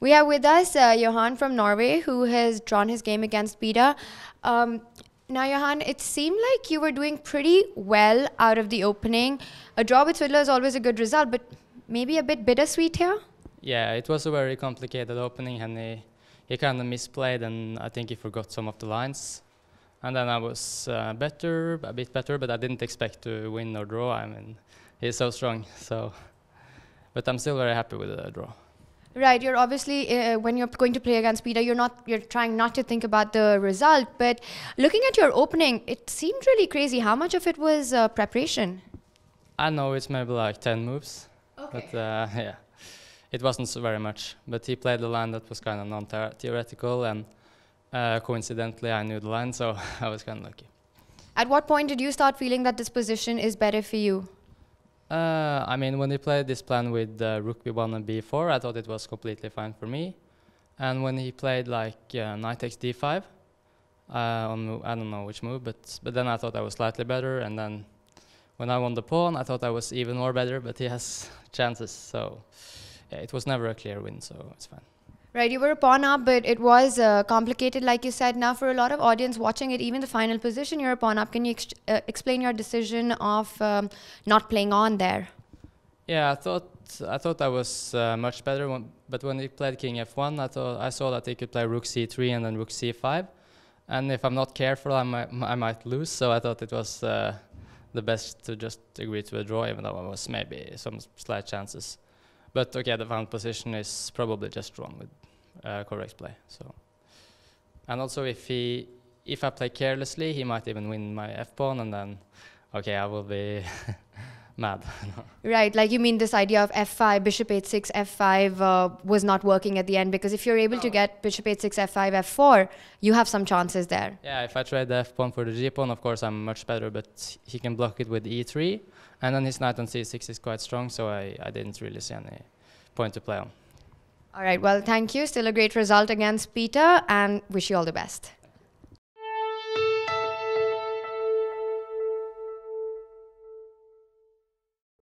We have with us uh, Johan from Norway, who has drawn his game against Peter. Um, now, Johan, it seemed like you were doing pretty well out of the opening. A draw with Svidler is always a good result, but maybe a bit bittersweet here? Yeah, it was a very complicated opening, and he, he kind of misplayed, and I think he forgot some of the lines. And then I was uh, better, a bit better, but I didn't expect to win or draw. I mean, he's so strong. So, but I'm still very happy with the draw. Right, you're obviously uh, when you're going to play against Peter, you're not you're trying not to think about the result, but looking at your opening, it seemed really crazy. How much of it was uh, preparation? I know it's maybe like 10 moves, Okay. but uh, yeah, it wasn't so very much. But he played the line that was kind of non-theoretical, and uh, coincidentally, I knew the line, so I was kind of lucky. At what point did you start feeling that this position is better for you? Uh, I mean, when he played this plan with uh, rook b1 and b4, I thought it was completely fine for me. And when he played like uh, knight takes d5, uh, on I don't know which move, but but then I thought I was slightly better. And then when I won the pawn, I thought I was even more better. But he has chances, so yeah, it was never a clear win, so it's fine. Right, you were a pawn up, but it was uh, complicated, like you said. Now, for a lot of audience watching it, even the final position, you're a pawn up. Can you ex- uh, explain your decision of um, not playing on there? Yeah, I thought I thought I was uh, much better, when, but when he played king f1, I thought I saw that he could play rook c3 and then rook c5, and if I'm not careful, I might I might lose. So I thought it was uh, the best to just agree to a draw, even though there was maybe some slight chances. But okay, the final position is probably just wrong with uh, correct play. So, and also if he if I play carelessly, he might even win my f pawn, and then okay, I will be mad. Right, like you mean this idea of f5, bishop h6, f5 uh, was not working at the end because if you're able to get bishop h6, f5, f4, you have some chances there. Yeah, if I trade the f pawn for the g pawn, of course I'm much better, but he can block it with e3, and then his knight on c6 is quite strong, so I, I didn't really see any point to play on. All right, well, thank you. Still a great result against Peter, and wish you all the best.